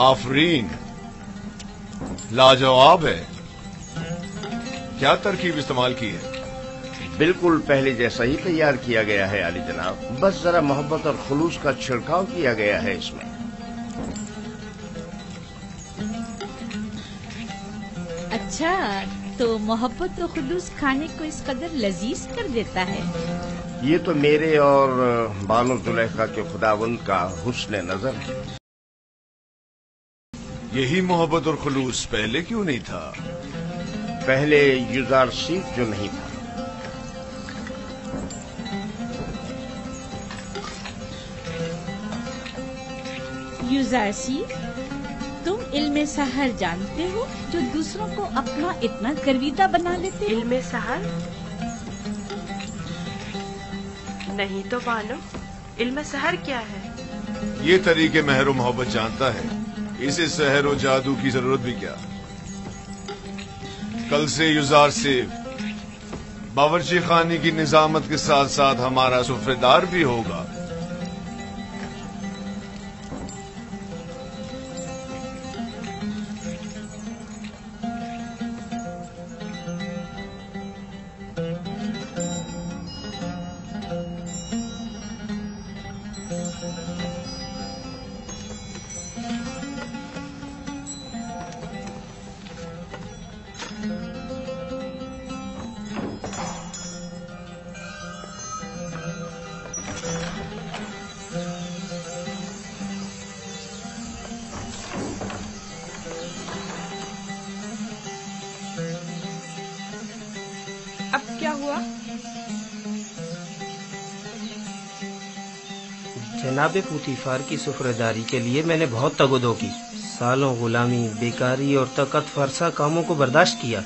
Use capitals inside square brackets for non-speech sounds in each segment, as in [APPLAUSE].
आफरीन लाजवाब है। क्या तरकीब इस्तेमाल की है? बिल्कुल पहले जैसा ही तैयार किया गया है अली जनाब। बस जरा मोहब्बत और खलूस का छिड़काव किया गया है इसमें। अच्छा तो मोहब्बत और खुलूस खाने को इस कदर लजीज कर देता है? ये तो मेरे और बानो जुलेखा के खुदावंद का हुस्न नज़र है। यही मोहब्बत और खलूस पहले क्यों नहीं था? पहले युजार सीफ जो नहीं था। युजासी तुम इल्म सहर जानते हो जो दूसरों को अपना इतना गर्विदा बना लेते हो? इल्म सहर? नहीं तो बानो इल्म सहर क्या है? ये तरीके महर मोहब्बत जानता है। इसे शहर और जादू की ज़रूरत भी क्या? कल से युजार से बावर्ची खानी की निजामत के साथ साथ हमारा सुफ्रेदार भी होगा। जनाब पुतीफार की सुफरदारी के लिए मैंने बहुत तगोदो की। सालों गुलामी बेकारी और तकत फरसा कामों को बर्दाश्त किया।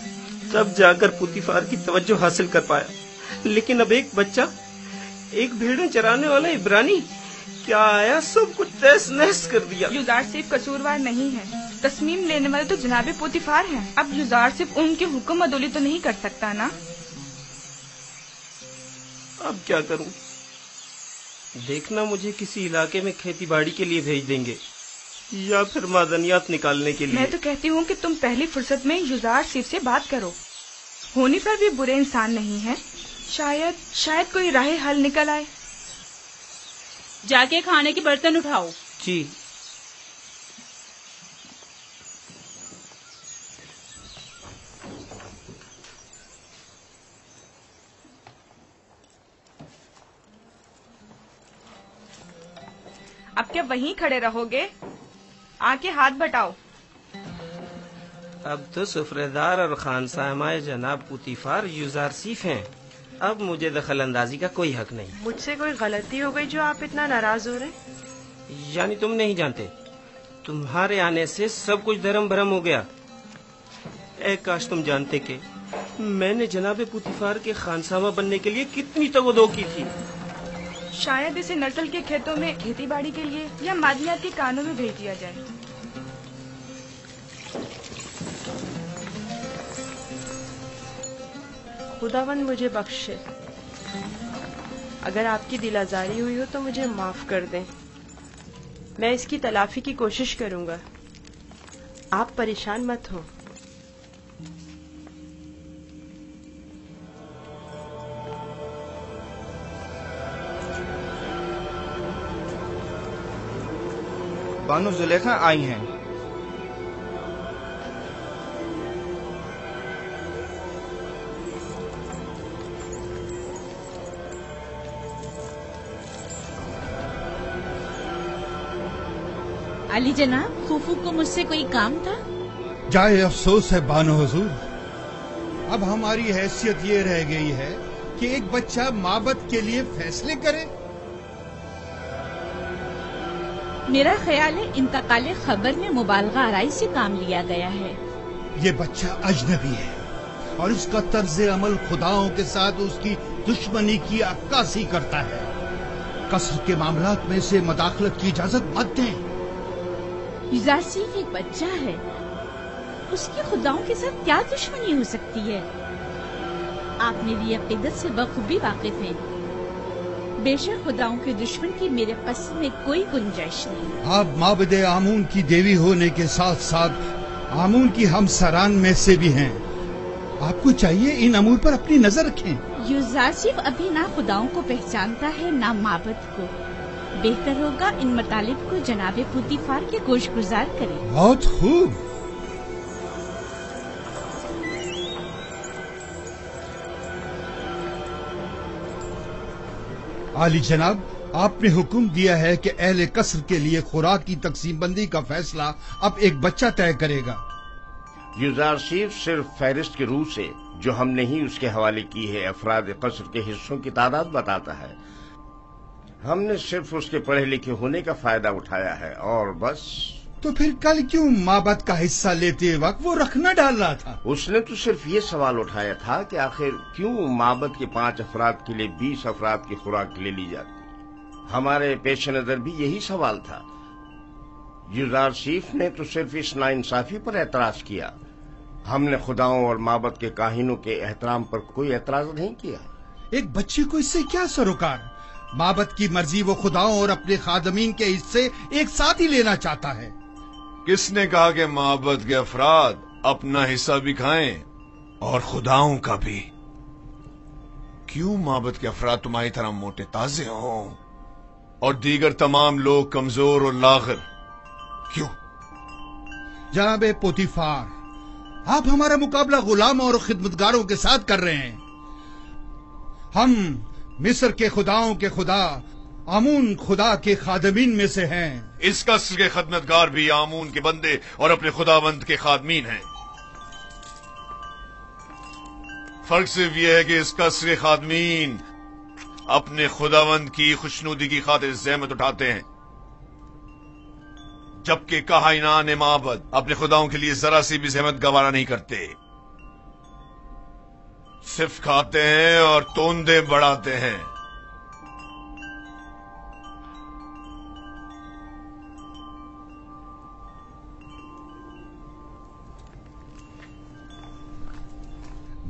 तब जाकर पुतीफार की तवज्जो हासिल कर पाया। लेकिन अब एक बच्चा एक भेड़ें चराने वाला इब्रानी क्या आया? सब कुछ तहस नहस कर दिया। युजार सिर्फ़ कसूरवार नहीं है। तस्मीम लेने वाले तो जनाबे पोतीफार हैं। अब युजार सिर्फ़ उनके हुक्म अदोली तो नहीं कर सकता ना? अब क्या करूँ? देखना मुझे किसी इलाके में खेती बाड़ी के लिए भेज देंगे या फिर मादनियात निकालने के लिए। मैं तो कहती हूँ कि तुम पहली फुर्सत में युजार सिर से बात करो। होनी पर भी बुरे इंसान नहीं है। शायद शायद कोई राह हल निकल आए। जाके खाने के बर्तन उठाओ। जी क्या वहीं खड़े रहोगे। आके हाथ बटाओ। अब तो सुफरेदार और खान सामाए जनाब पुतीफार युजार सीफ हैं। अब मुझे दखल अंदाजी का कोई हक नहीं। मुझसे कोई गलती हो गई जो आप इतना नाराज़ हो रहे यानी तुम नहीं जानते। तुम्हारे आने से सब कुछ धर्म भरम हो गया। ए काश तुम जानते के मैंने जनाब पुतीफार के खानसामा बनने के लिए कितनी तगदो की थी। शायद इसे नर्सल के खेतों में खेती बाड़ी के लिए या मादनियात के कानों में भेज दिया जाए। खुदावन मुझे बख्शे। अगर आपकी दिल आजारी हुई हो तो मुझे माफ़ कर दें। मैं इसकी तलाफी की कोशिश करूँगा। आप परेशान मत हो। बानो जुलेखा आई हैं। अली जनाब फूफू को मुझसे कोई काम था? जाए अफसोस है बानो हजूर। अब हमारी हैसियत ये रह गई है कि एक बच्चा माबत के लिए फैसले करे। मेरा ख्याल है इंतकाल खबर में मुबालगा आराई से काम लिया गया है। ये बच्चा अजनबी है और इसका तर्ज अमल खुदाओं के साथ उसकी दुश्मनी की अक्कासी करता है। कसर के मामला में से मदाखलत की इजाज़त मत दें युजारसीफ एक बच्चा है। उसकी खुदाओं के साथ क्या दुश्मनी हो सकती है? आप मेरी अकीदत से बखूबी वाकिफ हैं। बेशक खुदाओं के दुश्मन की मेरे पसंद में कोई गुंजाइश नहीं। आप माबद आमून की देवी होने के साथ साथ आमून की हम सरान में से भी हैं। आपको चाहिए इन अमूर पर अपनी नज़र रखें। यूजासिफ अभी ना खुदाओं को पहचानता है ना माबद को। बेहतर होगा इन मतालिब को जनाबे पुतीफार के गोश गुजार करें। बहुत खूब। आली जनाब, आपने हुक्म दिया है कि अहले कसर के लिए खुराक की तकसीम बंदी का फैसला अब एक बच्चा तय करेगा। युजार सिर्फ़ सिर्फ़ फहरिस्त के रूप से, जो हमने ही उसके हवाले की है, अफराद कसर के हिस्सों की तादाद बताता है। हमने सिर्फ़ उसके पढ़े लिखे होने का फ़ायदा उठाया है, और बस तो फिर कल क्यों माबत का हिस्सा लेते वक्त वो रखना डाल रहा था? उसने तो सिर्फ़ ये सवाल उठाया था कि आखिर क्यों माबत के पाँच अफराद के लिए बीस अफराद की खुराक ले ली जाती? हमारे पेश नज़र भी यही सवाल था। युजार शीफ ने तो सिर्फ़ इस नाइंसाफी पर एतराज़ किया। हमने खुदाओं और माबत के काहिनों के एहतराम पर कोई एतराज़ नहीं किया। एक बच्चे को इससे क्या सरोकार? माबत की मर्ज़ी वो खुदाओं और अपने खादमीन के हिस्से एक साथ ही लेना चाहता है। किसने कहा कि मोहब्बत के अफराद अपना हिस्सा भी खाएँ और खुदाओं का भी? क्यों मोहब्बत के अफराद तुम्हारी तरह मोटे ताजे हों और दीगर तमाम लोग कमज़ोर और लागर क्यों? जनाबे पोतीफार, आप हमारा मुकाबला गुलाम और खिदमतगारों के साथ कर रहे हैं। हम मिस्र के खुदाओं के खुदा आमून खुदा के खादमीन में से हैं। इस कसर के खदमतगार भी आमून के बंदे और अपने खुदावंद के खादमीन हैं। फ़र्क सिर्फ़ यह है कि इस कसर के खादमीन अपने खुदावंद की खुशनुदी की खातिर जहमत उठाते हैं। जबकि कायनान माबद अपने खुदाओं के लिए जरा सी भी जहमत गवारा नहीं करते। सिर्फ़ खाते हैं और तोंदे बढ़ाते हैं।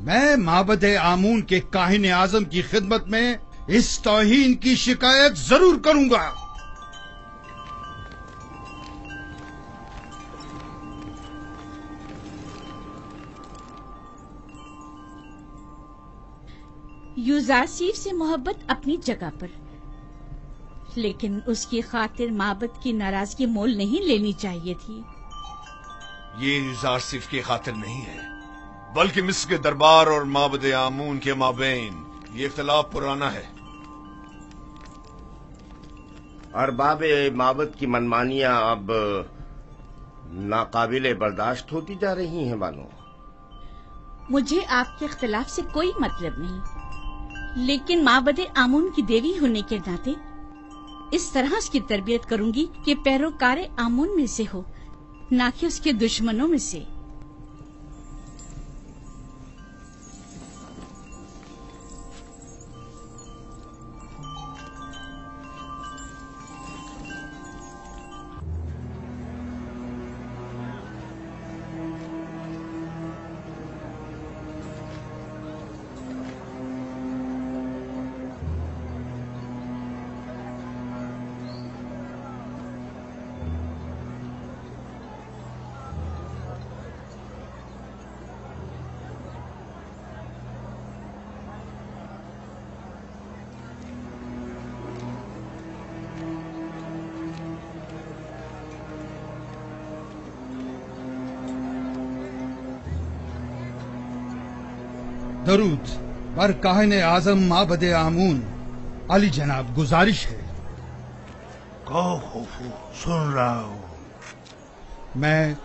मैं माबद आमून के काहिन आज़म की खिदमत में इस तोहीन की शिकायत ज़रूर करूँगा। यूजासीफ से मोहब्बत अपनी जगह पर। लेकिन उसकी खातिर माबत की नाराज़गी मोल नहीं लेनी चाहिए थी। ये यूजासिफ की खातिर नहीं है। बल्कि मिस्र के दरबार और माबद आमून के माबेन ये इख्तलाफ पुराना है। अरबाब माबद की मनमानियाँ अब नाकाबिल बर्दाश्त होती जा रही हैं बानो मुझे आपके इख्तलाफ से कोई मतलब नहीं। लेकिन माबद आमून की देवी होने के नाते इस तरह उसकी तरबियत करूँगी कि पैरोकार आमून में से हो ना कि उसके दुश्मनों में से। दरूद पर काहन आज़म माबद आमून। अली जनाब गुजारिश है। सुन रहा हूँ। मैं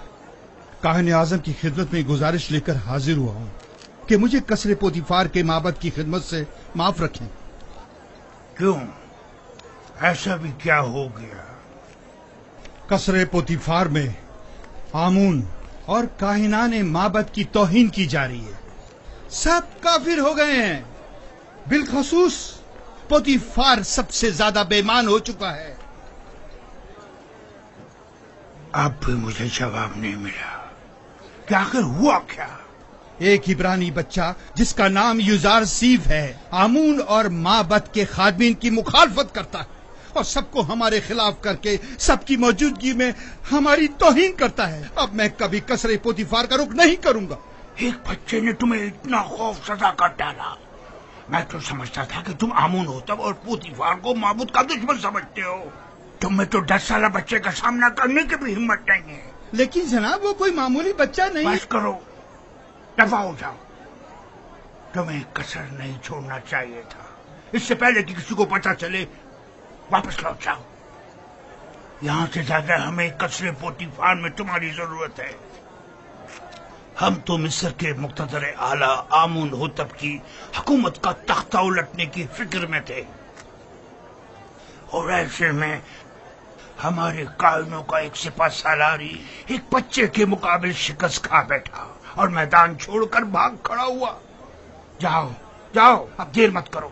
काहन आज़म की खिदमत में गुजारिश लेकर हाजिर हुआ हूँ कि मुझे कसरे पोतीफार के माबद की खिदमत से माफ़ रखें। क्यों? ऐसा भी क्या हो गया? कसरे पोतीफार में आमून और काहिना ने माबद की तोहिन की जा रही है। सब काफिर हो गए हैं। बिलखसूस पोतीफार सबसे ज़्यादा बेमान हो चुका है। अब भी मुझे जवाब नहीं मिला। कि आखिर हुआ क्या? एक इब्रानी बच्चा जिसका नाम युजार सीफ है आमून और माबद के खादमीन की मुखालफत करता है और सबको हमारे खिलाफ करके सबकी मौजूदगी में हमारी तोहिन करता है। अब मैं कभी कसरे पोतीफार का रुख नहीं करूँगा। एक बच्चे ने तुम्हें इतना खौफ सजा कर डाला। मैं तो समझता था कि तुम आमून हो तब और पोतीफार को माबूद का दुश्मन समझते हो। तुम्हें तो दस साल बच्चे का सामना करने की भी हिम्मत नहीं है। लेकिन जनाब वो कोई मामूली बच्चा नहीं। बस करो। दफ़ा हो जाओ। तुम्हें कसर नहीं छोड़ना चाहिए था। इससे पहले कि किसी को पता चले वापस लौट जाओ। यहाँ से ज़्यादा हमें कसरे पोती फार्म में तुम्हारी ज़रूरत है। हम तो मिस्र के मुख्तर आला आमुन होतब की हुकूमत का तख्ता उलटने की फ़िक्र में थे। और ऐसे में हमारे कायनों का एक सिपा सालारी एक बच्चे के मुकाबले शिकस्त खा बैठा और मैदान छोड़कर भाग खड़ा हुआ। जाओ जाओ, अब देर मत करो।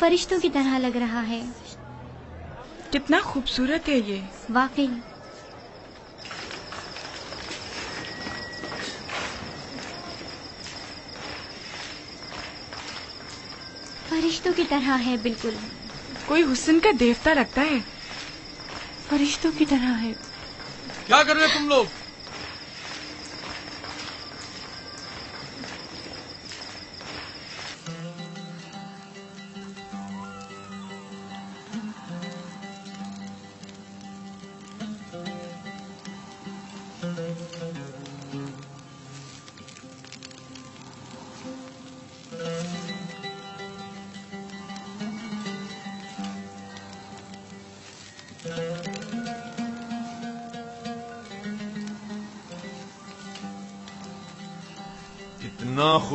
फरिश्तों की तरह लग रहा है। कितना खूबसूरत है ये। वाकई। फरिश्तों की तरह है बिल्कुल। कोई हुस्न का देवता लगता है। फरिश्तों की तरह है। क्या कर रहे हो तुम लोग?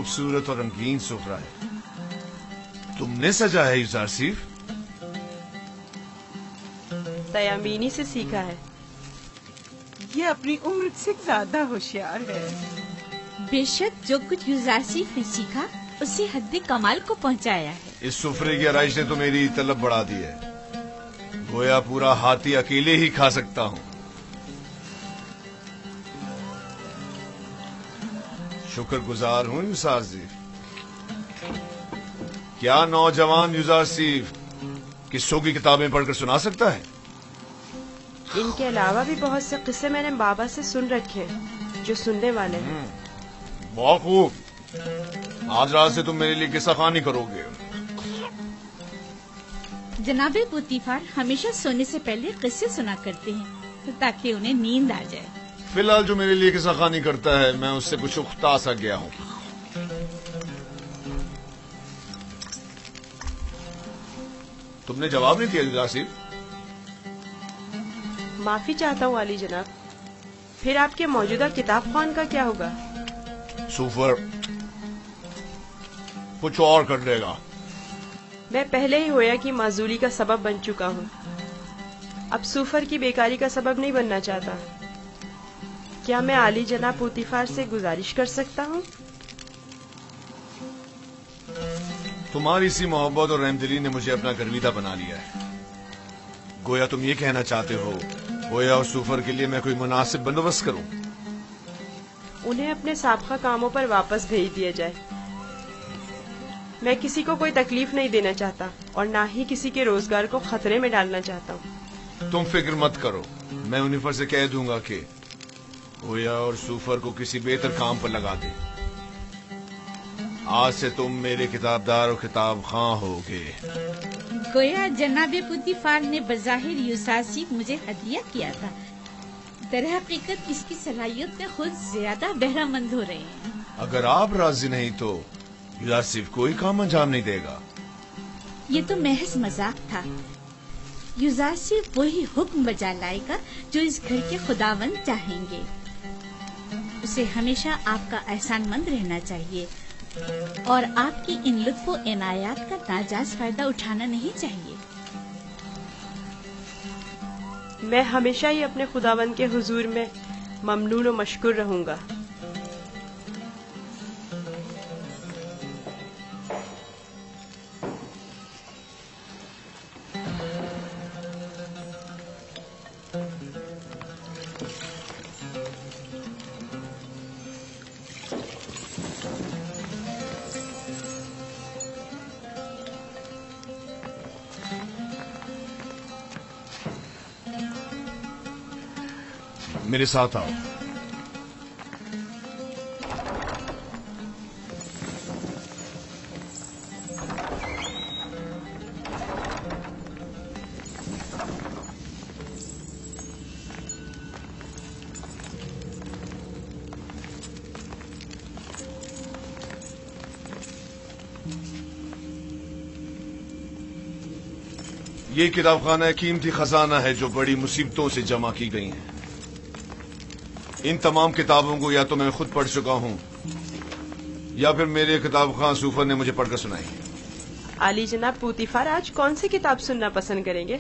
खूबसूरत और रंगीन सुफरा है। तुमने सजा है यूजारसीफ तयामीनी से सीखा है। ये अपनी उम्र से ज़्यादा होशियार है। बेशक जो कुछ युजारसीफ ने सीखा उसे हद कमाल को पहुँचाया है। इस सुफरे की आरइश ने तो मेरी तलब बढ़ा दी है। गोया पूरा हाथी अकेले ही खा सकता हूँ। शुक्रगुजार हूँ यूसारसीफ क्या नौजवान यूजारसीफ किस्सों की किताबें पढ़कर सुना सकता है? इनके अलावा भी बहुत से किस्से मैंने बाबा से सुन रखे हैं जो सुनने वाले हैं। बहुत खूब आज रात से तुम मेरे लिए किस्सा खानी करोगे। जनाबे पुतीफार हमेशा सोने से पहले किस्से सुना करते हैं ताकि उन्हें नींद आ जाए। फ़िलहाल जो मेरे लिए किस्सा खानी करता है मैं उससे कुछ उखता सा गया हूँ। तुमने जवाब नहीं दिया युजारसीफ माफ़ी चाहता हूँ अली जनाब। फिर आपके मौजूदा किताब खान का क्या होगा? सुफर कुछ और कर देगा। मैं पहले ही होया की माजूली का सबब बन चुका हूँ। अब सूफर की बेकारी का सबब नहीं बनना चाहता। क्या मैं आली जनाब पुतिफार से गुजारिश कर सकता हूँ? तुम्हारी सी मोहब्बत और रहमदिली ने मुझे अपना गर्विदा बना लिया है। गोया तुम ये कहना चाहते हो गोया और सूफर के लिए मैं कोई मुनासिब बंदोबस्त करूँ? उन्हें अपने सबका कामों पर वापस भेज दिया जाए। मैं किसी को कोई तकलीफ़ नहीं देना चाहता और ना ही किसी के रोज़गार को खतरे में डालना चाहता हूँ। तुम फ़िक्र मत करो मैं उन्हीं पर से कह दूँगा कि गोया और सूफर को किसी बेहतर काम पर लगा दे। आज से तुम मेरे किताबदार और किताब खां होगे। गोया जनाबे पुतीफार ने बजाहिर यूसासीफ मुझे हदिया किया था। दर हकीकत इसकी सलाहियत में खुद ज़्यादा बहरामंद हो रहे हैं। अगर आप राज़ी नहीं तो युजारसिफ कोई काम अंजाम नहीं देगा। ये तो महज मज़ाक था। युजारसिफ वही हुक्म बजा लाएगा जो इस घर के खुदावंद चाहेंगे। उसे हमेशा आपका एहसान मंद रहना चाहिए। और आपकी इन लुत्फ इनायात का नाजायज फ़ायदा उठाना नहीं चाहिए। मैं हमेशा ही अपने खुदावंद के हुजूर में ममनून और मशकुर रहूँगा। मेरे साथ आओ। ये किताब खाना कीमती खजाना है जो बड़ी मुसीबतों से जमा की गई है। इन तमाम किताबों को या तो मैं खुद पढ़ चुका हूँ, या फिर मेरे किताब खान सूफर ने मुझे पढ़कर सुनाई। है आली जनाब, पूतीफार, आज कौन सी किताब सुनना पसंद करेंगे?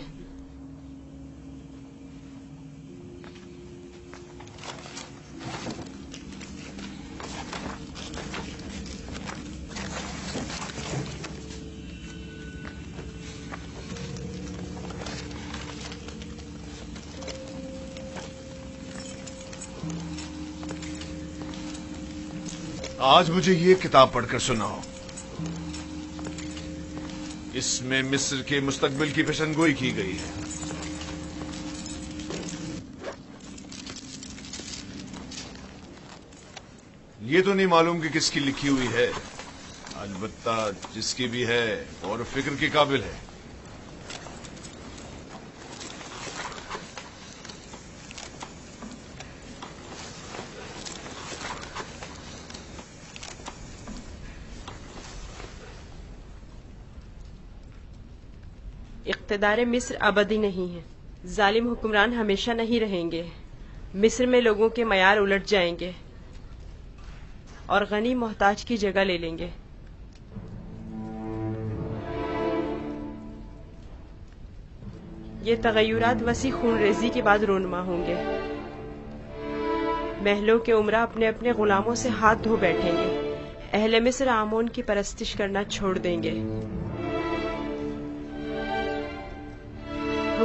आज मुझे ये किताब पढ़कर सुनाओ। इसमें मिस्र के मुस्तकबिल की पेशनगोई की गई है। ये तो नहीं मालूम कि किसकी लिखी हुई है। अलबत्ता जिसकी भी है और फ़िक्र के काबिल है। इकतदार मिस्र अबदी नहीं है। जालिम हुक्मरान हमेशा नहीं रहेंगे। मिस्र में लोगों के मैार उलट जाएँगे और गनी मोहताज की जगह ले लेंगे। ये तगयुरात वसी खून रेजी के बाद रोनमा होंगे। महलों के उम्र अपने अपने गुलामों से हाथ धो बैठेंगे। अहले मिस्र आमोन की परस्तिश करना छोड़ देंगे।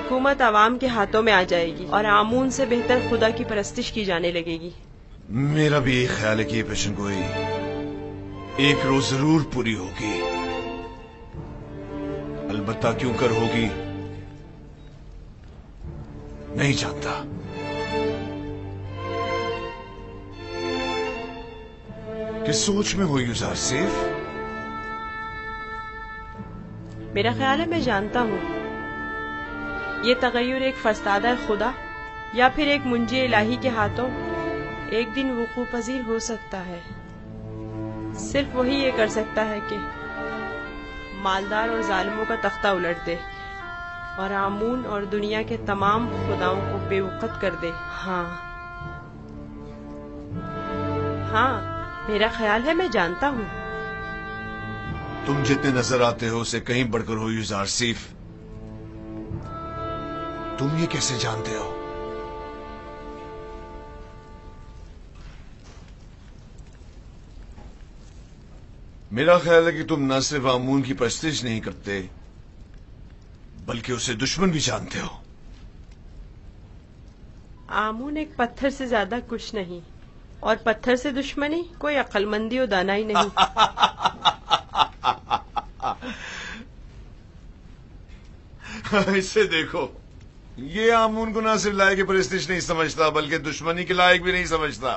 हुकूमत आवाम के हाथों में आ जाएगी और आमून से बेहतर खुदा की परस्तिश की जाने लगेगी। मेरा भी यही ख्याल है कि ये पेशन गोई एक रोज ज़रूर पूरी होगी। अलबत्ता क्यों कर होगी? नहीं जानता। किस सोच में हो यूजार सेफ़? मेरा ख्याल है मैं जानता हूँ। ये तगैर एक फस्तादर खुदा, या फिर एक मुंजी इलाही के हाथों एक दिन वकू पजीर हो सकता है। सिर्फ़ वही ये कर सकता है कि मालदार और जालिमों का तख्ता उलट दे और आमून और दुनिया के तमाम खुदाओं को बेवकत कर दे। हाँ। हाँ मेरा ख्याल है मैं जानता हूँ। तुम जितने नज़र आते हो उसे कहीं बढ़कर हो, यूजार, सीफ। तुम ये कैसे जानते हो? मेरा ख्याल है कि तुम न सिर्फ़ आमून की प्रस्तिश नहीं करते बल्कि उसे दुश्मन भी जानते हो। आमून एक पत्थर से ज़्यादा कुछ नहीं और पत्थर से दुश्मनी कोई अक्लमंदी और दानाई नहीं। [LAUGHS] इसे देखो ये आमून को ना सिर्फ़ लायक परिस्थिति नहीं समझता, बल्कि दुश्मनी के लायक भी नहीं समझता।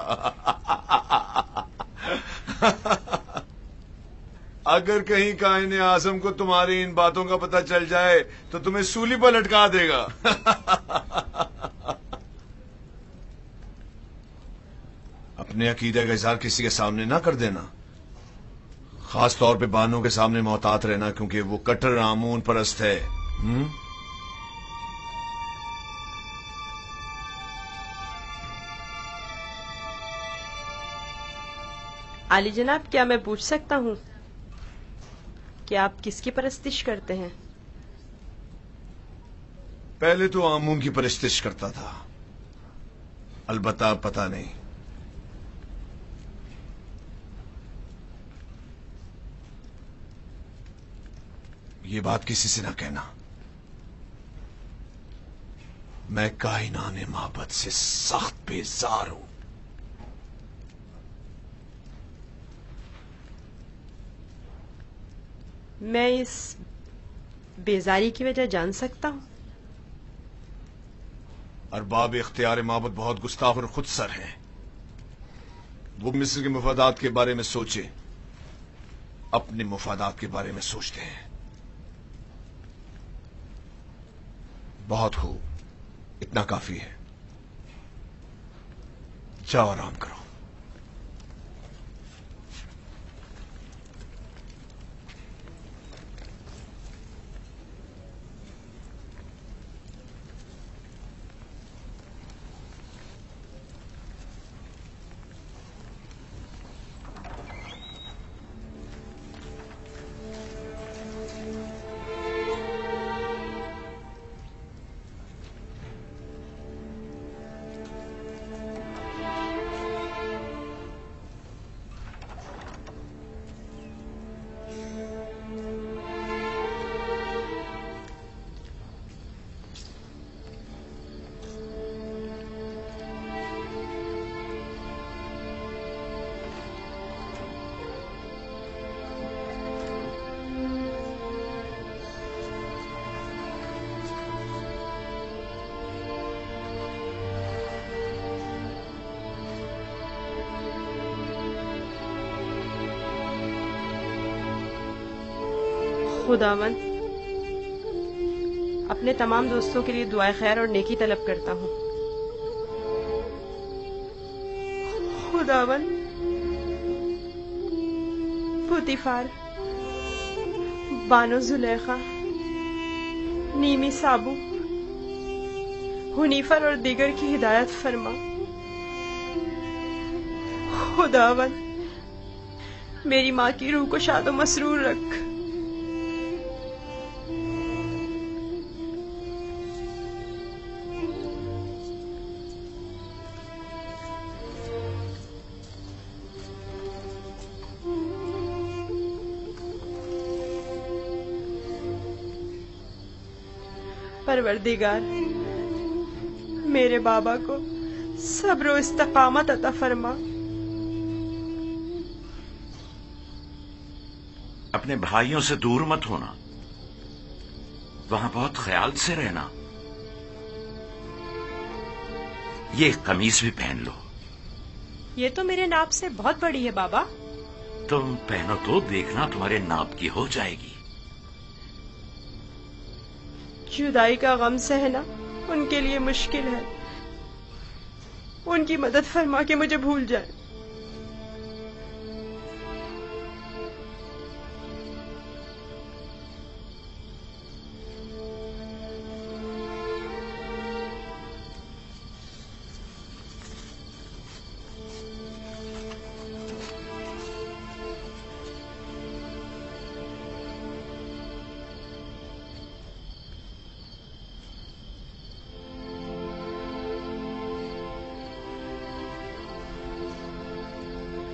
अगर कहीं कायने आज़म को तुम्हारी इन बातों का पता चल जाए तो तुम्हें सूली पर लटका देगा। अपने अकीदे का इजहार किसी के सामने ना कर देना। खास तौर पे बानों के सामने मोहतात रहना, क्योंकि वो कट्टर आमून परस्त है। हुँ? आली जनाब, क्या मैं पूछ सकता हूँ? कि आप किसकी परस्तिश करते हैं? पहले तो आमून की परस्तिश करता था। अलबत्ता पता नहीं। ये बात किसी से ना कहना। मैं कायनान मोहब्बत से सख्त बेजार हूँ। मैं इस बेजारी की वजह जान सकता हूँ। अरबाब इख्तियार मोहब्बत बहुत गुस्ताख और खुद सर हैं। वो मिस्र के मुफादात के बारे में सोचे, अपने मुफादात के बारे में सोचते हैं। बहुत हो, इतना काफ़ी है। जाओ आराम करो। खुदावन अपने तमाम दोस्तों के लिए दुआ खैर और नेकी तलब करता हूँ। खुदावन पुतिफार, बानो जुलेखा, नीमी साबू, हुनीफर और दीगर की हिदायत फरमा। खुदावन मेरी माँ की रूह को शादो मसरूर रख। परवरदिगार मेरे बाबा को सब्र इस्तकामत अता फरमा। अपने भाइयों से दूर मत होना। वहाँ बहुत ख्याल से रहना। ये कमीज भी पहन लो। ये तो मेरे नाप से बहुत बड़ी है बाबा। तुम पहनो तो देखना तुम्हारे नाप की हो जाएगी। जुदाई का गम सहना उनके लिए मुश्किल है। उनकी मदद फरमा के मुझे भूल जाए।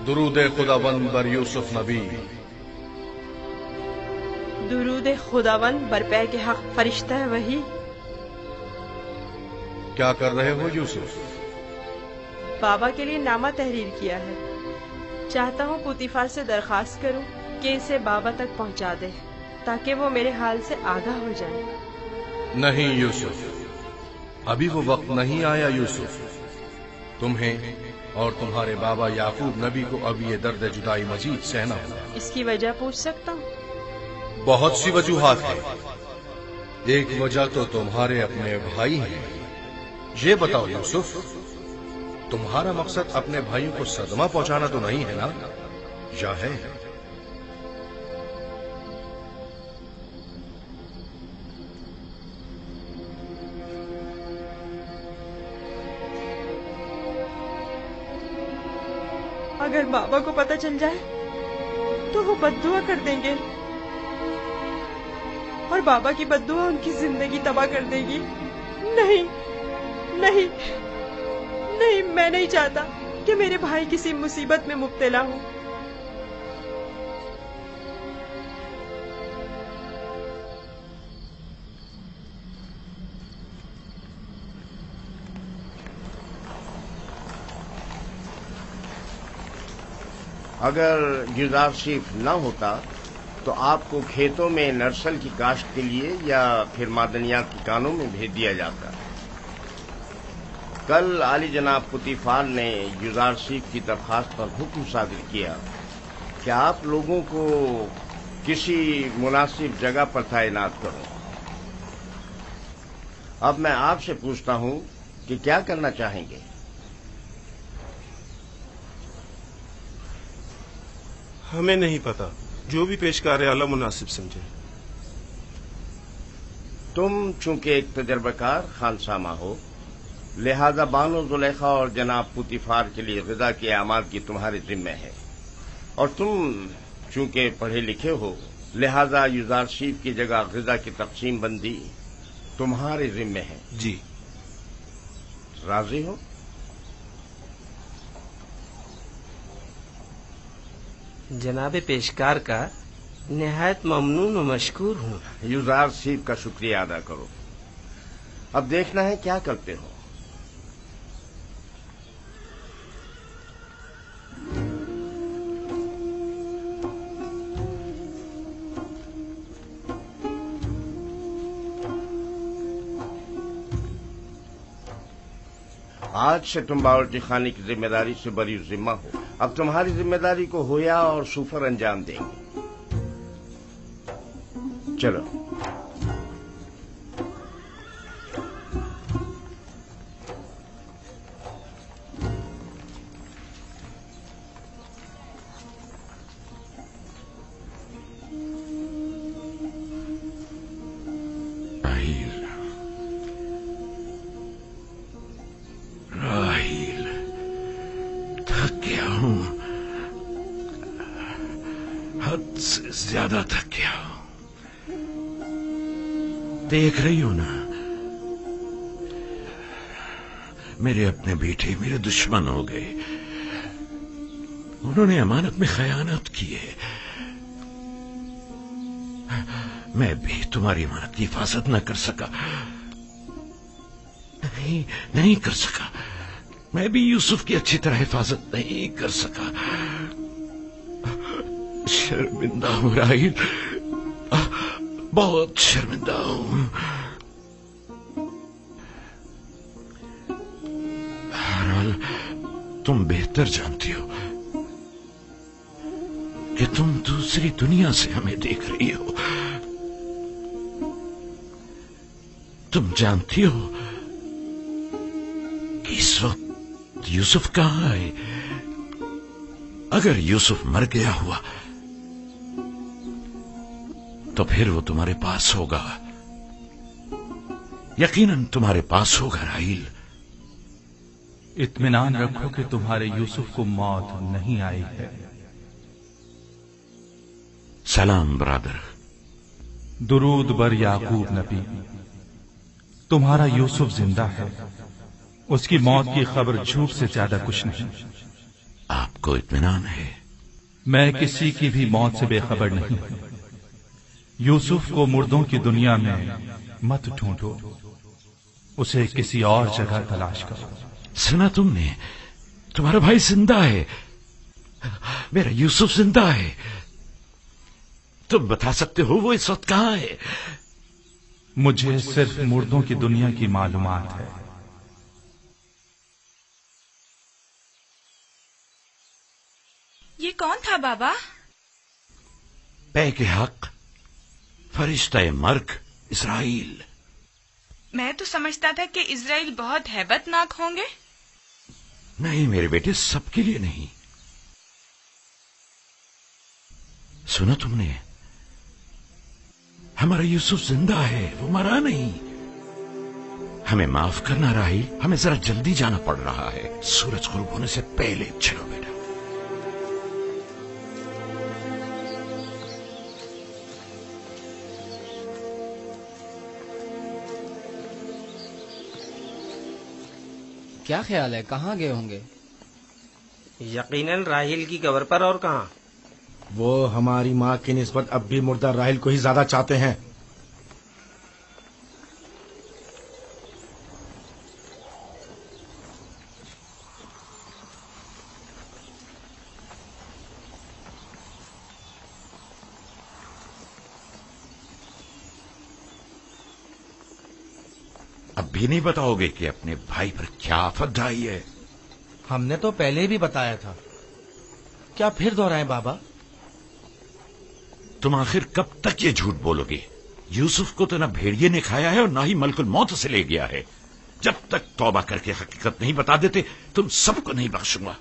दुरूद खुदाबंद बर यूसुफ नबी दुरूद खुदावन बरपै के हक फरिश्ता है वही क्या कर रहे हो यूसुफ बाबा के लिए नामा तहरीर किया है चाहता हूँ पुतिफार से दरखास्त करूँ कि इसे बाबा तक पहुँचा दे ताकि वो मेरे हाल से आगाह हो जाए नहीं यूसुफ अभी वो वक्त नहीं आया यूसुफ तुम्हें और तुम्हारे बाबा याकूब नबी को अब ये दर्द जुदाई मजीद सहना होगा। इसकी वजह पूछ सकता हूँ? बहुत सी वजूहत है। एक वजह तो तुम्हारे अपने भाई हैं। ये बताओ यूसुफ तुम्हारा मकसद अपने भाइयों को सदमा पहुंचाना तो नहीं है ना? या है? अगर बाबा को पता चल जाए तो वो बददुआ कर देंगे। और बाबा की बददुआ उनकी ज़िंदगी तबाह कर देगी। नहीं नहीं नहीं, मैं नहीं चाहता कि मेरे भाई किसी मुसीबत में मुब्तला हो। अगर गुजार शिफ न होता तो आपको खेतों में नर्सल की काश्त के लिए या फिर मादनियात की कानों में भेज दिया जाता। कल आली जनाब पुतीफार ने गुजार शिफ की दरखास्त पर हुक्म सादिर किया कि आप लोगों को किसी मुनासिब जगह पर तैनात करो। अब मैं आपसे पूछता हूँ कि क्या करना चाहेंगे? हमें नहीं पता। जो भी पेशकार आला मुनासिब समझे। तुम चूँकि एक तजर्बाकार खानसामा हो लिहाजा बानो जुलेखा और जनाब पुतिफार के लिए गजा की तुम्हारे जिम्मे है। और तुम चूँकि पढ़े लिखे हो लिहाजा युजार शीफ की जगह गजा की तकसीम बंदी तुम्हारे जिम्मे है। जी। राज़ी हो? जनाब पेशकार का नहायत ममनून व मशकूर हूँ। युजार सीफ का शुक्रिया अदा करो। अब देखना है क्या करते हो। आज से तुम बावर्ची खाने की ज़िम्मेदारी से बड़ी जिम्मा हो। अब तुम्हारी ज़िम्मेदारी को होया और सुफर अंजाम देंगे। चलो। दुश्मन हो गए। उन्होंने अमानत में खयानत की है। मैं भी तुम्हारी अमानत की हिफाजत न कर सका। नहीं नहीं कर सका। मैं भी यूसुफ की अच्छी तरह हिफाजत नहीं कर सका। शर्मिंदा हूँ, राहिल। बहुत शर्मिंदा हूँ। तुम बेहतर जानती हो कि तुम दूसरी दुनिया से हमें देख रही हो। तुम जानती हो कि इस वक्त यूसुफ कहाँ है? अगर यूसुफ मर गया हुआ तो फिर वो तुम्हारे पास होगा। यकीनन तुम्हारे पास होगा, राहील। इत्मीनान रखो कि तुम्हारे यूसुफ को मौत नहीं आई है। सलाम ब्रादर। दुरूद बर याकूब नबी तुम्हारा यूसुफ ज़िंदा है। उसकी मौत की खबर झूठ से ज़्यादा कुछ नहीं। आपको इतमान है। मैं किसी की भी मौत से बेखबर नहीं। हूँ यूसुफ को मुर्दों की दुनिया में मत ढूंढो। उसे किसी और जगह तलाश करो। सुना तुमने तुम्हारा भाई ज़िंदा है। मेरा यूसुफ ज़िंदा है। तुम बता सकते हो वो इस वक्त कहाँ है? मुझे सिर्फ़ मुर्दों की दुनिया की मालूमात है। ये कौन था बाबा? पै के हक फरिश्ता मर्क इसराइल मैं तो समझता था कि इसराइल बहुत हैबतनाक होंगे। नहीं, मेरे बेटे, सबके लिए नहीं। सुना तुमने? हमारा यूसुफ ज़िंदा है, वो मरा नहीं। हमें माफ़ करना राही हमें जरा जल्दी जाना पड़ रहा है। सूरज गुरूब होने से पहले चलो बेटा। क्या ख्याल है? कहाँ गए होंगे? यकीनन राहिल की कबर पर और कहाँ? वो हमारी माँ की नस्बत अब भी मुर्दा राहिल को ही ज़्यादा चाहते हैं। भी नहीं बताओगे कि अपने भाई पर क्या आफत आई है? हमने तो पहले भी बताया था। क्या फिर दोहराए बाबा? तुम आखिर कब तक ये झूठ बोलोगे? यूसुफ को तो ना भेड़िए ने खाया है और ना ही मलकुल मौत से ले गया है। जब तक तौबा करके हकीकत नहीं बता देते तुम सबको नहीं बख्शूँगा।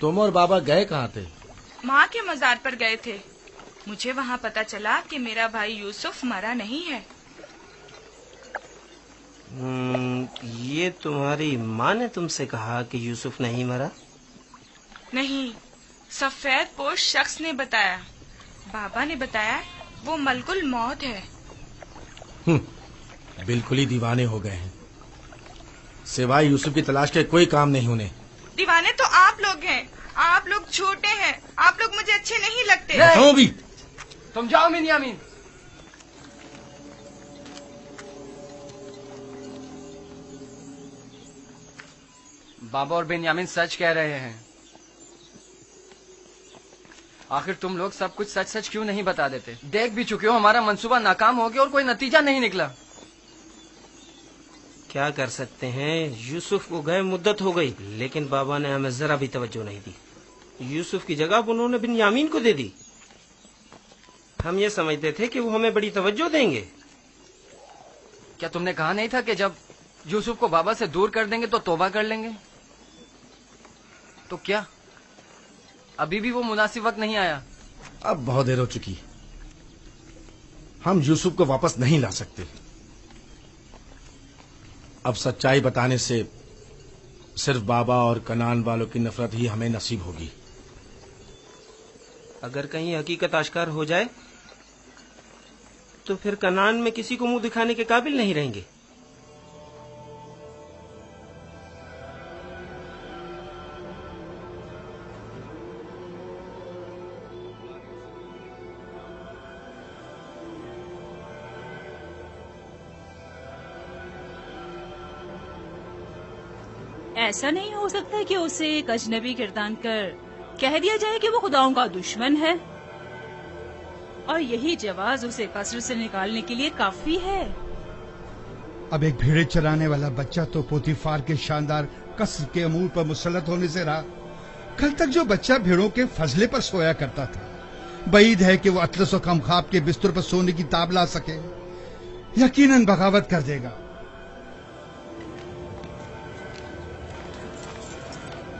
तुम और बाबा गए कहाँ थे? माँ के मजार पर गए थे। मुझे वहाँ पता चला कि मेरा भाई यूसुफ मरा नहीं है। हम्म, ये तुम्हारी माँ ने तुमसे कहा कि यूसुफ नहीं मरा? नहीं सफ़ेद पोष शख्स ने बताया। बाबा ने बताया वो मलकुल मौत है। हम्म, बिल्कुल ही दीवाने हो गए हैं। सिवाय यूसुफ की तलाश के कोई काम नहीं उन्हें दीवाने तो आप लोग हैं। आप लोग छोटे हैं। आप लोग मुझे अच्छे नहीं लगते। भी। तुम जाओ मिनियामीन। बाबा और बेनियामिन सच कह रहे हैं। आखिर तुम लोग सब कुछ सच सच क्यों नहीं बता देते? देख भी चुके हो हमारा मंसूबा नाकाम हो गया और कोई नतीजा नहीं निकला। क्या कर सकते हैं? यूसुफ को गए मुद्दत हो गई लेकिन बाबा ने हमें जरा भी तवज्जो नहीं दी। यूसुफ की जगह उन्होंने बिन यामीन को दे दी। हम ये समझते थे कि वो हमें बड़ी तवज्जो देंगे। क्या तुमने कहा नहीं था कि जब यूसुफ को बाबा से दूर कर देंगे तो तोबा कर लेंगे? तो क्या? अभी भी वो मुनासिब वक्त नहीं आया। अब बहुत देर हो चुकी। हम यूसुफ को वापस नहीं ला सकते। अब सच्चाई बताने से सिर्फ़ बाबा और कनान वालों की नफरत ही हमें नसीब होगी। अगर कहीं हकीकत आश्कार हो जाए तो फिर कनान में किसी को मुँह दिखाने के काबिल नहीं रहेंगे। ऐसा नहीं हो सकता कि उसे एक अजनबी कर कह दिया जाए कि वो खुदाओं का दुश्मन है। और यही जवाब उसे कसर से निकालने के लिए काफ़ी है। अब एक भेड़े चराने वाला बच्चा तो पोतीफार के शानदार कसर के अमूर पर मुसलत होने से रहा। कल तक जो बच्चा भेड़ों के फजले पर सोया करता था बईद है कि वो अतलस और कमखाब के बिस्तर पर सोने की ताब ला सके। यकीनन बगावत कर देगा।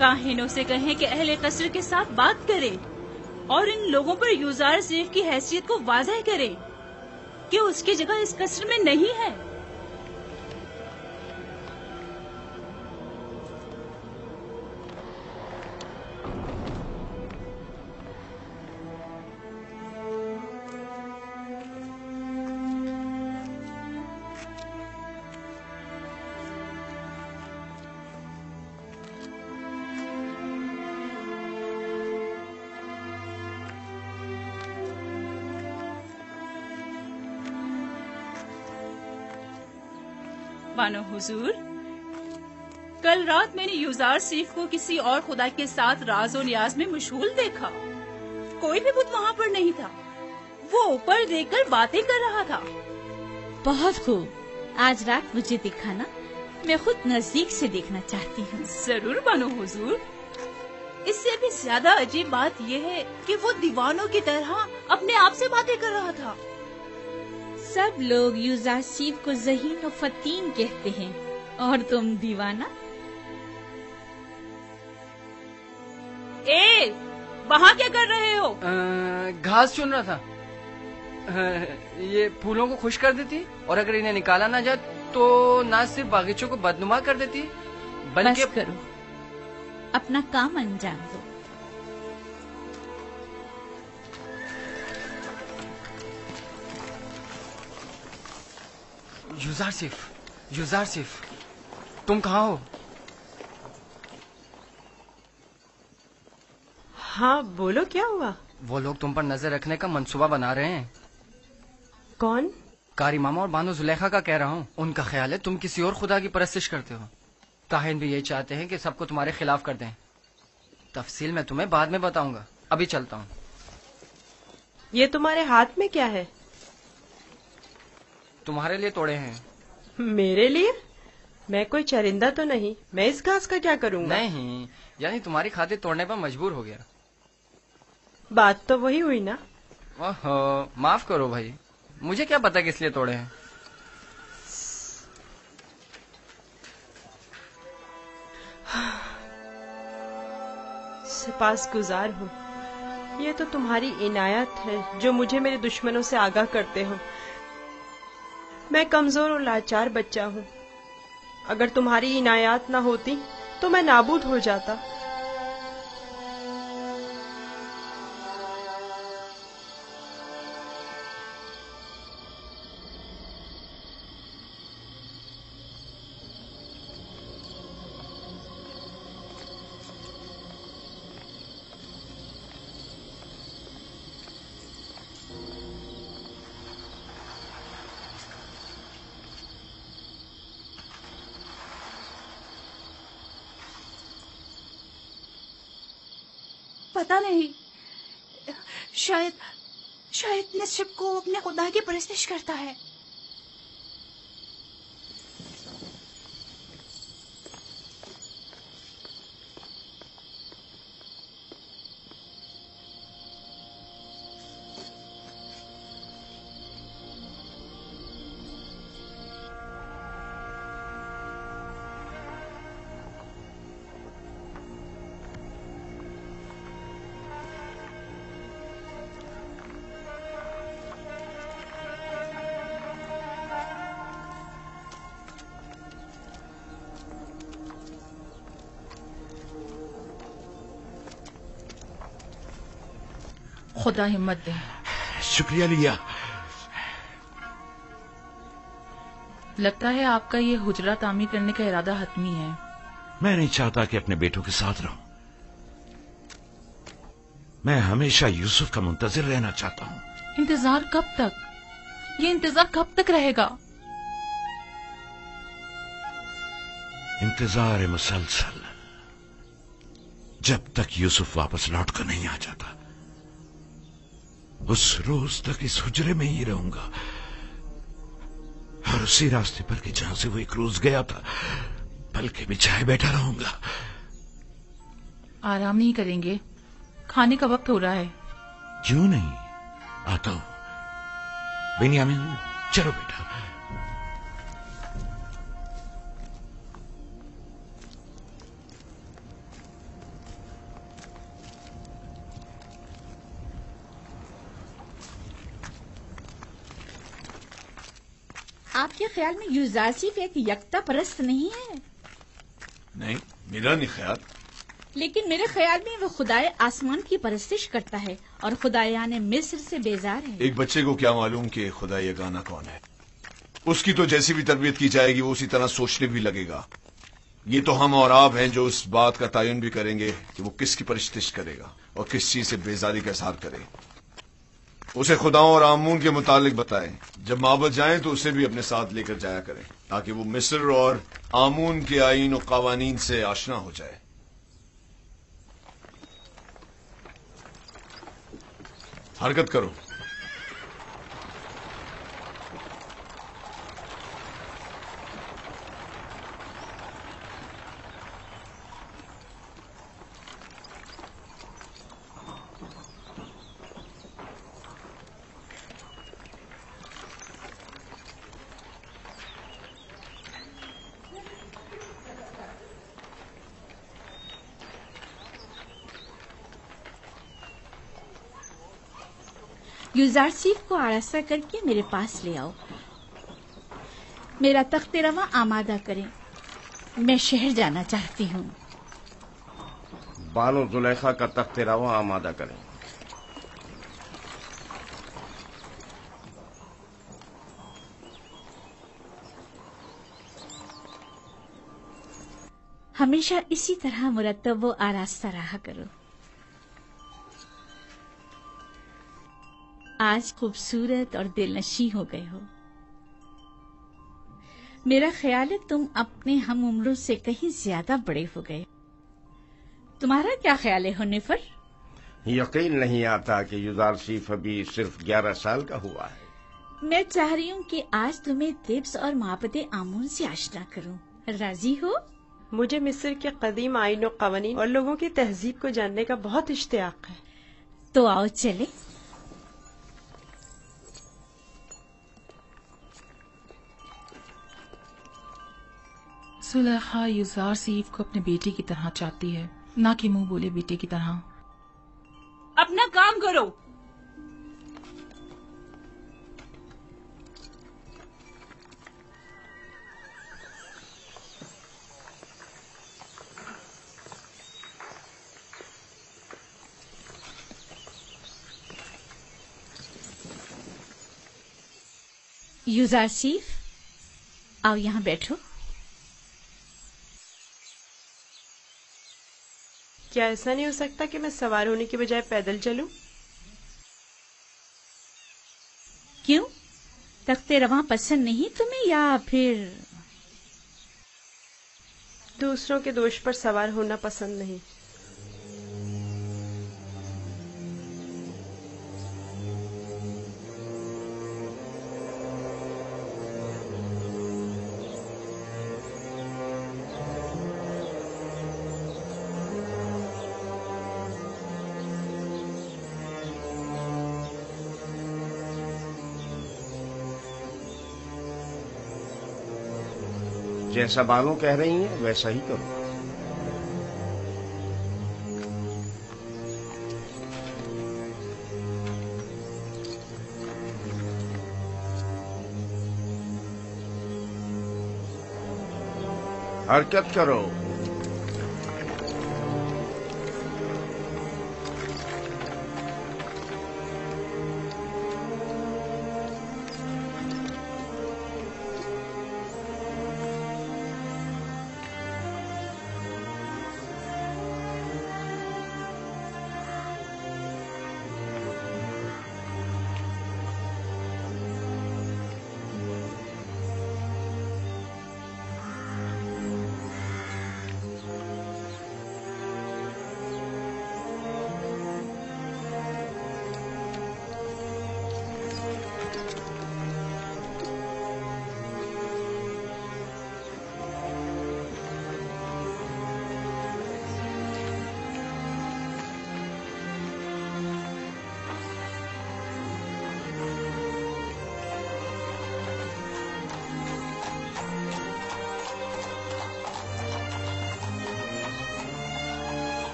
काहिनों से कहें कि अहले कसर के साथ बात करें और इन लोगों पर यूजार सेफ़ की हैसियत को वाजह करें कि उसकी जगह इस कसर में नहीं है। बानो हुजूर कल रात मैंने युजार सीफ को किसी और खुदा के साथ राज और न्याज में मशगूल देखा। कोई भी बुत वहाँ पर नहीं था। वो ऊपर देखकर बातें कर रहा था। बहुत खूब। आज रात मुझे दिखाना मैं खुद नज़दीक से देखना चाहती हूँ। ज़रूर बानो हुजूर। इससे भी ज़्यादा अजीब बात यह है कि वो दीवानों की तरह अपने आप से बातें कर रहा था। सब लोग यूजासीब को जहीन और फतीन कहते हैं। और तुम दीवाना? ए वहाँ क्या कर रहे हो? घास चुन रहा था। ये फूलों को खुश कर देती और अगर इन्हें निकाला ना जाए तो ना सिर्फ़ बागीचों को बदनुमा कर देती बल्कि करो। अपना काम अंजाम दो। युजार सिफ युजार सिफ तुम कहाँ हो? हाँ बोलो क्या हुआ? वो लोग तुम पर नज़र रखने का मंसूबा बना रहे हैं। कौन? कारी मामा और बानो जुलेखा का कह रहा हूँ। उनका ख्याल है तुम किसी और खुदा की परस्तिश करते हो। ताहिन भी यही चाहते हैं कि सबको तुम्हारे खिलाफ कर दें। तफसील मैं तुम्हें बाद में बताऊँगा। अभी चलता हूँ। ये तुम्हारे हाथ में क्या है? तुम्हारे लिए तोड़े हैं। मेरे लिए? मैं कोई चरिंदा तो नहीं। मैं इस घास का क्या करूँगा? नहीं यानी तुम्हारी खातिर तोड़ने पर मजबूर हो गया। बात तो वही हुई ना। ओहो माफ़ करो भाई। मुझे क्या पता किस लिए तोड़े हैं? सिपास गुजार हूँ। ये तो तुम्हारी इनायत है जो मुझे मेरे दुश्मनों से आगाह करते हो। मैं कमज़ोर और लाचार बच्चा हूँ। अगर तुम्हारी इनायात ना होती तो मैं नाबूद हो जाता। पता नहीं। शायद शायद नसीब को अपने खुदा की परस्तिश करता है। खुदा हिम्मत दे। शुक्रिया लिया। लगता है आपका ये हुजरा तामीर करने का इरादा हतमी है। मैं नहीं चाहता कि अपने बेटों के साथ रहूँ। मैं हमेशा यूसुफ का मुंतजर रहना चाहता हूँ। इंतज़ार कब तक? ये इंतज़ार कब तक रहेगा? इंतज़ार है मुसलसल जब तक यूसुफ वापस लौट कर नहीं आ जाता। उस रोज तक इस हुजरे में ही रहूँगा। और उसी रास्ते पर कि जहाँ से वो एक रोज गया था बल्कि बिछाए बैठा रहूँगा। आराम नहीं करेंगे। खाने का वक्त हो रहा है। क्यों नहीं? आता हूँ। बेनियामिन चलो बेटा। आपके ख्याल में युजार एक यकता परस्त नहीं है? नहीं मेरा नहीं ख्याल। लेकिन मेरे ख्याल में वो खुदाए आसमान की परस्तिश करता है और खुदायान मिस्र से बेजार है। एक बच्चे को क्या मालूम कि खुदा ये गाना कौन है? उसकी तो जैसी भी तरबियत की जाएगी वो उसी तरह सोचने भी लगेगा। ये तो हम और आप हैं जो उस बात का तयन भी करेंगे कि वो किसकी परिस्तिश करेगा और किस चीज़ से बेजारी का इजहार करे। उसे खुदाओं और आमून के मुतालिक बताएँ। जब माबत जाए तो उसे भी अपने साथ लेकर जाया करें, ताकि वो मिस्र और आमून के आइन और कवानीन से आशना हो जाए। हरकत करो। युजारसीफ को आरासा करके मेरे पास ले आओ। मेरा तख्त रवा आमादा करें। मैं शहर जाना चाहती हूँ। बानो जुलेखा का तख्त रवा आमादा करें। हमेशा इसी तरह मुरतब व आरास्ता रहा करो। आज खूबसूरत और दिलनशी हो गए हो। मेरा ख्याल है तुम अपने हम उम्रों से कहीं ज़्यादा बड़े हो गए। तुम्हारा क्या ख्याल है होने पर यकीन नहीं आता कि युजार सीफ अभी सिर्फ़ ग्यारह साल का हुआ है। मैं चाह रही हूँ कि आज तुम्हें तिब्स और मापते आमून से आशना करूँ। राज़ी हो? मुझे मिस्र के कदीम आइन और कवानीन और लोगों की तहजीब को जानने का बहुत इश्तियाक है। तो आओ चले। सुलेखा युजार सीफ को अपने बेटे की तरह चाहती है ना कि मुँह बोले बेटे की तरह। अपना काम करो। युजार सीफ आओ यहाँ बैठो। क्या ऐसा नहीं हो सकता कि मैं सवार होने के बजाय पैदल चलू? क्यों? तख्ते रवा पसंद नहीं तुम्हें या फिर? दूसरों के दोष पर सवार होना पसंद नहीं। जैसा बानो कह रही हैं वैसा ही करो। हरकत करो।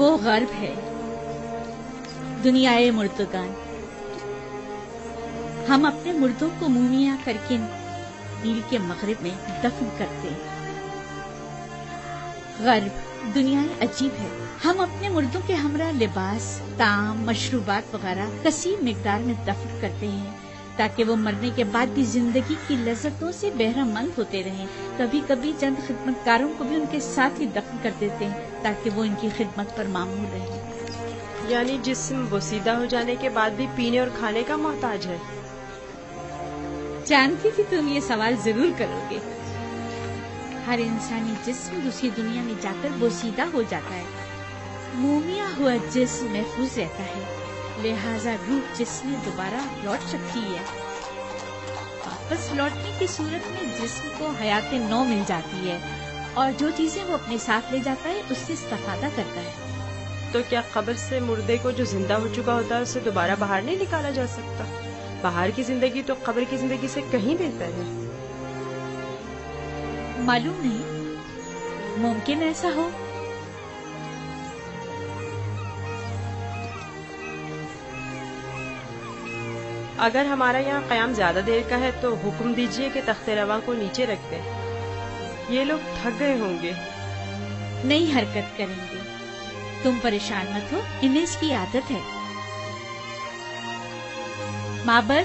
वो गर्भ है। दुनियाए मुर्दगान। हम अपने मुर्दों को मुमिया करके नील के मगरिब में दफन करते हैं। गर्भ दुनिया अजीब है। हम अपने मुर्दों के हमरा लिबास, ताम, मशरूबात वगैरह कसीर मकदार में दफन करते हैं। ताकि वो मरने के बाद भी ज़िंदगी की लज्जतों से बहरामंद होते रहें। कभी कभी चंद खिदमतकारों को भी उनके साथ ही दफन कर देते हैं ताकि वो इनकी खिदमत पर मामूल रहे। यानी जिस्म बोसीदा हो जाने के बाद भी पीने और खाने का मोहताज है। जानती थी तुम ये सवाल ज़रूर करोगे। हर इंसानी जिस्म दूसरी दुनिया में जाकर बोसीदा हो जाता है। मोमिया हुआ जिस्म महफूज रहता है। लिहाजा रूह जिसमें दोबारा लौट सकती है। वापस लौटने की सूरत में जिसम को हयात नौ मिल जाती है और जो चीज़ें वो अपने साथ ले जाता है उससे इस्तेफादा करता है। तो क्या कब्र से मुर्दे को जो ज़िंदा हो चुका होता है उसे दोबारा बाहर नहीं निकाला जा सकता? बाहर की ज़िंदगी तो कब्र की ज़िंदगी से कहीं बेहतर है। मालूम नहीं मुमकिन ऐसा हो। अगर हमारा यहाँ क्याम ज़्यादा देर का है तो हुक्म दीजिए कि तख्ते रवा को नीचे रख दें। ये लोग थक गए होंगे। नई हरकत करेंगे। तुम परेशान मत हो इन्हें इसकी आदत है। माबर